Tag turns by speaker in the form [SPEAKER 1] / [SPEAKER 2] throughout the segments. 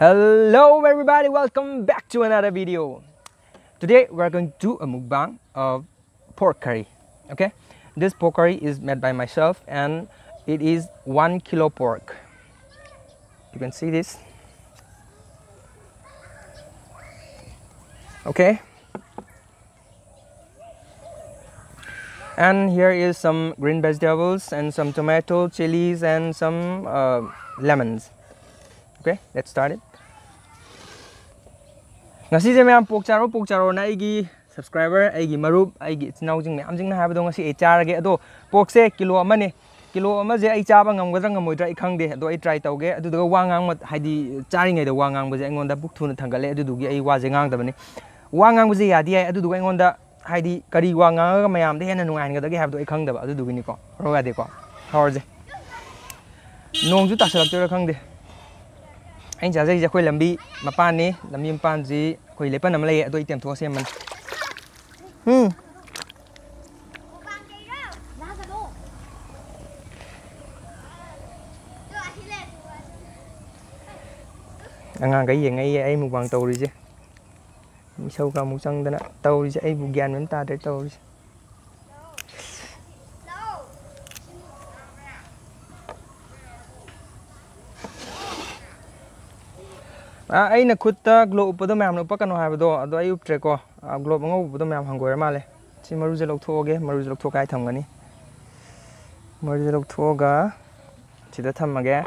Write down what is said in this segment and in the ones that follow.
[SPEAKER 1] Hello everybody, welcome back to another video. Today we're going to do a mukbang of pork curry. Okay, this pork curry is made by myself and it is one kilo pork. You can see this. Okay. And here is some green vegetables and some tomato chilies and some uh, lemons. Okay let's start it. ngasi me am pok charo pok charo na igi subscriber igi marup igi chinau jing me am jing na ha ba dong ngasi e ge ado pok se kilo amane kilo amaze ai chaba ngamgadra ngamoidra i khangde ado ai try tauge adu da wa ngang haidi chari ngai da wa ngang baje angon da buk thuna thangale adu dugi ai wa je ngang da bani wa ngang baje đi ai adu dugi angon da haidi kari wa ngang ga mayam de hena nungai ngada ge habdo ai khangda ba adu dugi ni ko. Ro ga de ko. Hawar je nong chú ta sẽ làm cho salak khăng đi, anh cha dây ra khơi làm bi mà pan nè làm im pan gì khơi lấy pan làm lấy ado ai tem thua xem mình hmm. angang cái gì ngay ai một bằng tàu đi chứ. Sâu cả một sang đó tàu đi chứ ai một gian vẫn ta để tàu đi à ấy là khuất ta, globe bữa đó mẹ nó bắt cái nó hai bữa đó đó ấy up tre co. À, globe ngon bữa đó mẹ hàng quay mà lên chỉ mà rùi lộc thua cái mà rùi lộc thua cái thằng này mà rùi lộc thua cái chỉ để thằng mà cái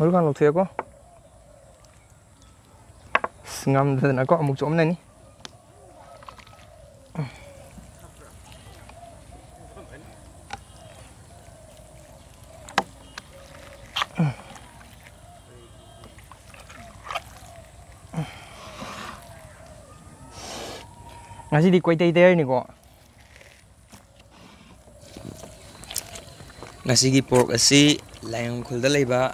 [SPEAKER 1] 물간 quá ngâm thì nó có một chỗ này ní ngay đi quay tay tay này cô
[SPEAKER 2] ngài đi pork asi lại ông khul đã lấy ba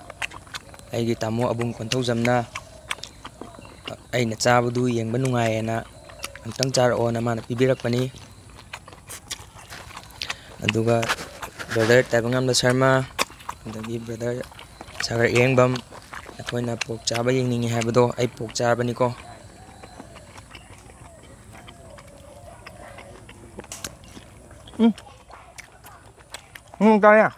[SPEAKER 2] ꯑꯩꯒꯤ ꯇꯥꯃꯣ ꯑꯕꯨꯡ ꯈꯣꯟꯊꯧꯖꯝꯅ ꯑꯩꯅ ꯆꯥꯕꯗꯨ ꯌꯦꯡꯕ ꯅꯨꯡꯉꯥꯏꯌꯦꯅ ꯑꯝꯇꯪ ꯆꯥꯔꯛꯑꯣꯅ ꯃꯥꯅ ꯄꯤꯕꯤꯔꯛꯄꯅꯤ ꯑꯗꯨꯒ ꯕ꯭ꯔꯗꯔ ꯇꯥꯏꯕꯪꯉꯝꯕ ꯁꯔꯃ ꯑꯗꯒꯤ ꯕ꯭ꯔꯗꯔ ꯁꯥꯒꯔ ꯏꯔꯦꯡꯕꯝ ꯑꯩꯈꯣꯏꯅ ꯄꯣꯛ ꯆꯥꯕ ꯌꯦꯡꯅꯤꯡꯉꯤ ꯍꯥꯏꯕꯗꯣ ꯑꯩ ꯄꯣꯛ ꯆꯥꯕꯅꯤꯀꯣ
[SPEAKER 1] 응, 따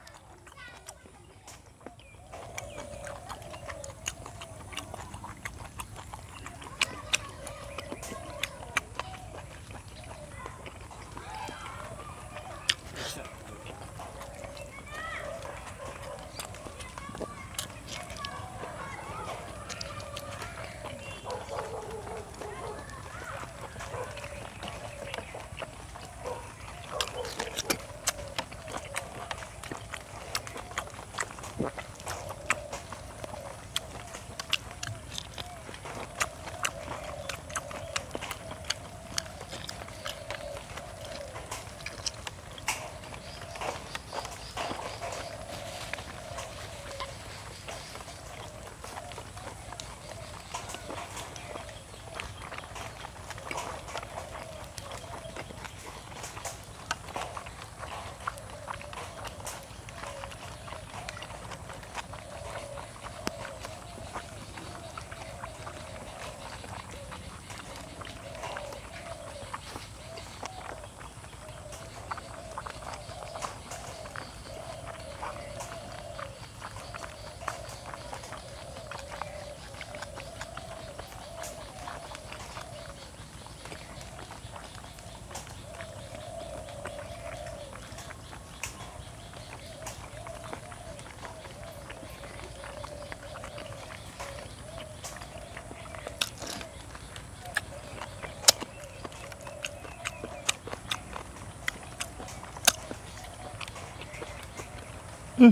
[SPEAKER 1] Ừ.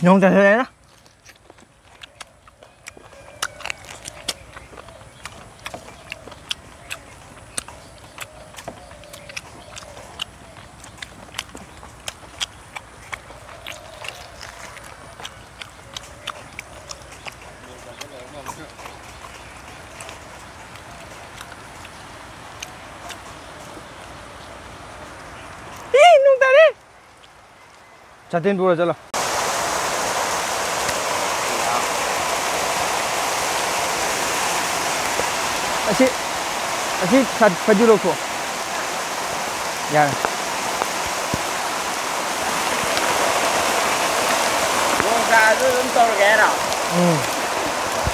[SPEAKER 1] nhông chạy thế đấy đó. Chatin pura chalo. Asi asi chat paju loko. Ya.
[SPEAKER 3] Ngon ra tôi cũng tôi ghé nào.
[SPEAKER 1] Hmm. As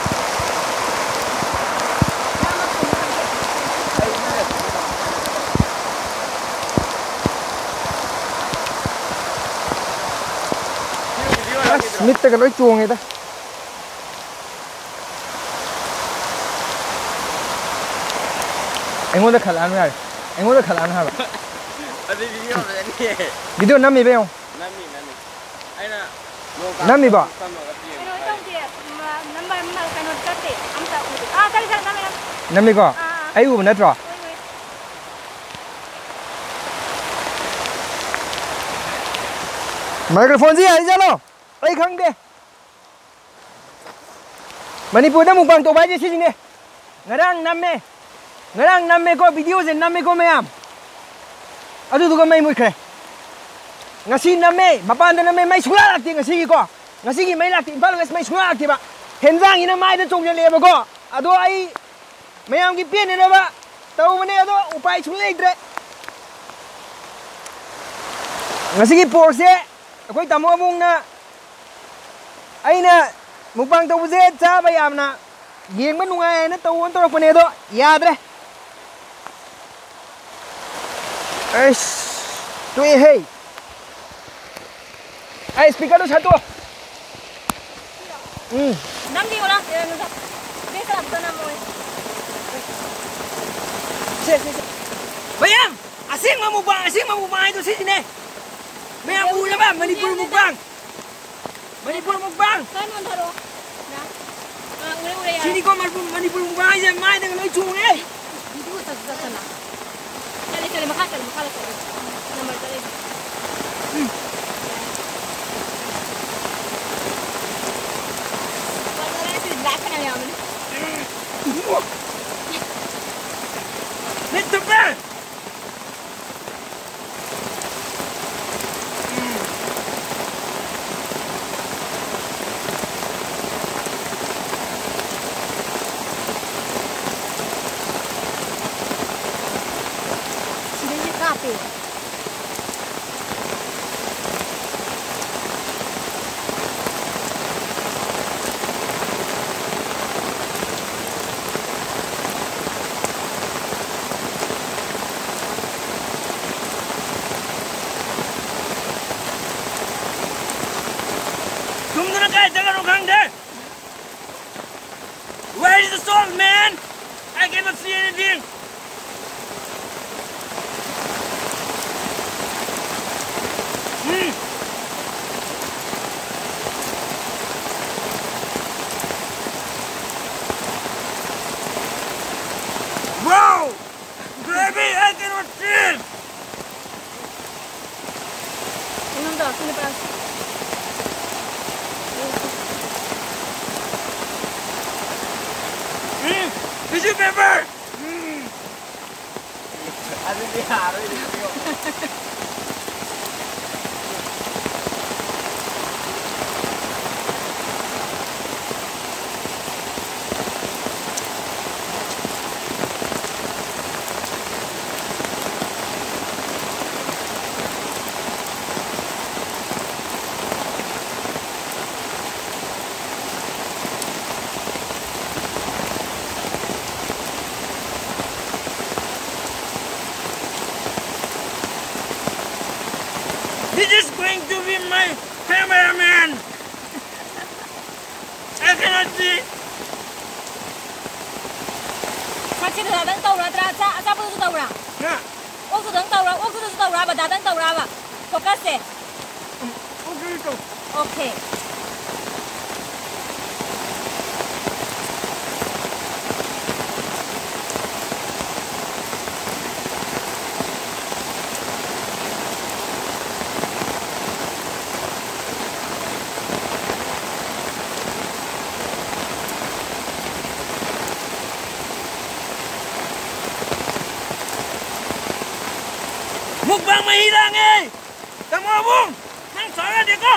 [SPEAKER 1] mit ta kaloi chuang ita.
[SPEAKER 4] anh đã khẩn ăn rồi anh đã khẩn ăn hả Ở đây video là thế này.
[SPEAKER 3] video năm mươi bao Nami nami. Ai na. Nami ba? Sama ka tiyan. Pero itong
[SPEAKER 4] di, ma- number mal kanod kati, ang sa ulo. Ah, sorry, sorry, dami lang.
[SPEAKER 1] năm mươi có
[SPEAKER 4] ấy
[SPEAKER 1] u nát rồi
[SPEAKER 4] Wait, wait.
[SPEAKER 1] microphone gì ấy chalo ấy khăng đi Manipur đã mục bằng tổ chứ gì xin nè ngarang namme năm namme ko video je namme ko mayam adu duga mai mui khre ngasi namme mapan da namme mai sula lakti ngasi gi ko ngasi gi mai lakti impal ngas mai sula lakti ba henjang ina mai da chong le ba ko ado ai mayam gi pien ne ba tau mane ado upai sula itre ngasi gi por se akwai tamo abung na aina mukbang tau buze ta bayam na yeng ma nunga aina tau on tau pune do yadre ais tu e hey ais pika do satu hmm
[SPEAKER 4] nam di ola de ka ta na moi
[SPEAKER 1] se se bayam asing ma mukbang asing ma mukbang itu sini ne Me apula ba, manipul mukbang. Ya, Manipur Mukbang.
[SPEAKER 4] Sini
[SPEAKER 1] kau Manipur Manipur Mukbang aja, mai dengan lo cium ni.
[SPEAKER 4] Itu tak tak tak nak. Kali kali makan, kali makan, kali. Nampak kali. happy.
[SPEAKER 5] Tàu ra. Nah,
[SPEAKER 4] Ốc su đang tàu ra, ốc su đang tàu ra và đã đang tàu ra và. Focus se.
[SPEAKER 5] ug
[SPEAKER 4] subscribe
[SPEAKER 5] mày ra nghe tao mua buông mahirangay! Tangwabong! Nang sara di ko!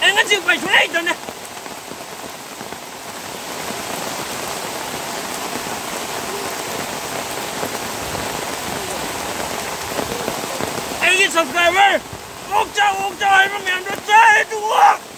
[SPEAKER 5] Eh nga chik pai sunay ito na! Subscriber! Ốc chào ốc chào hai mươi ngàn đô chết, đúng không?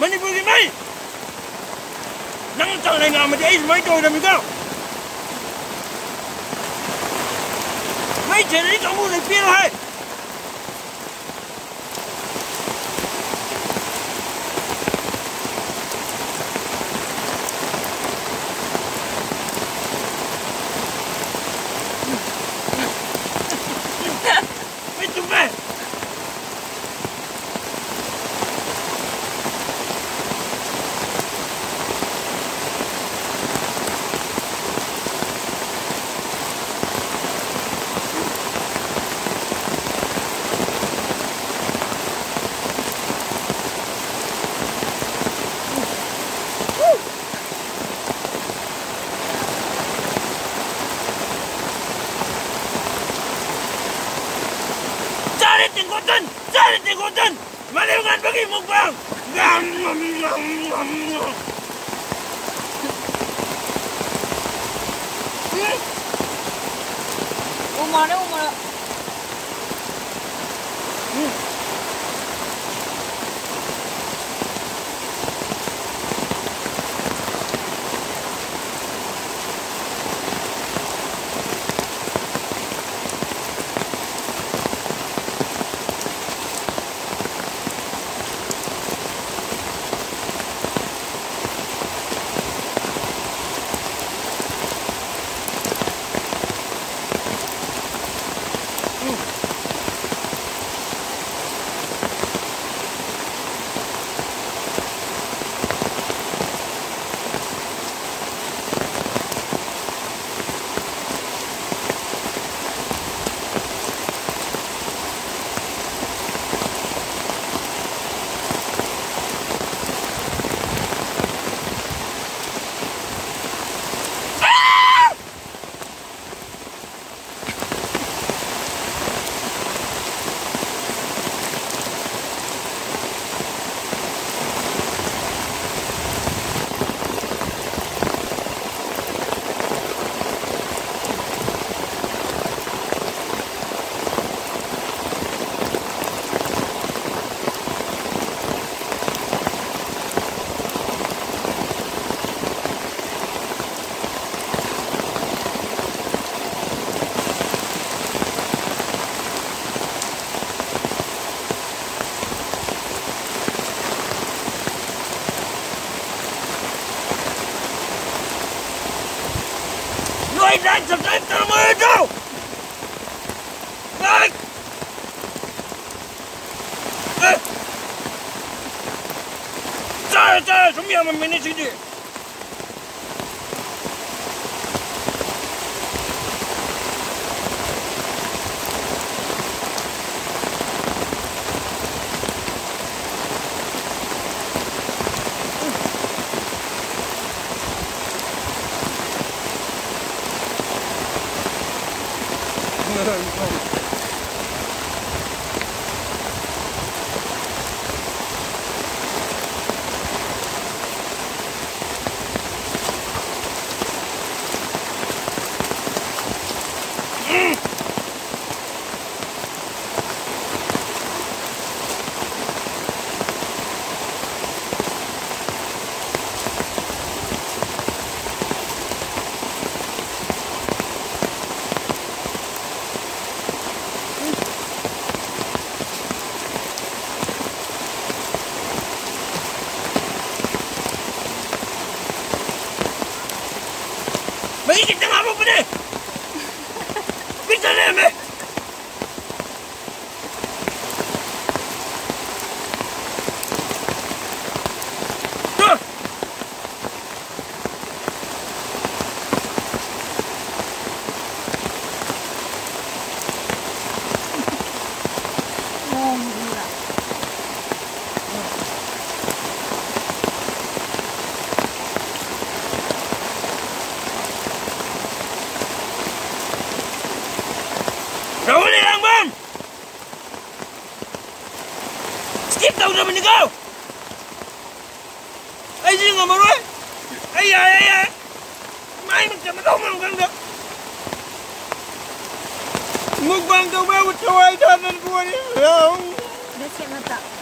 [SPEAKER 5] Hey, đi cái mày. Nắng chẳng này làm mà đấy mấy tôi làm gì đâu. Mấy chuyện đấy trong mua này biết hay. お
[SPEAKER 4] 前れお前れ。
[SPEAKER 5] 站站，什么样子？明天去的。Ay, ay, ay, ay. Mai macam mana kau malu kan dah? Mukbang kau bawa cawai dan gua ni. Dah
[SPEAKER 4] mata.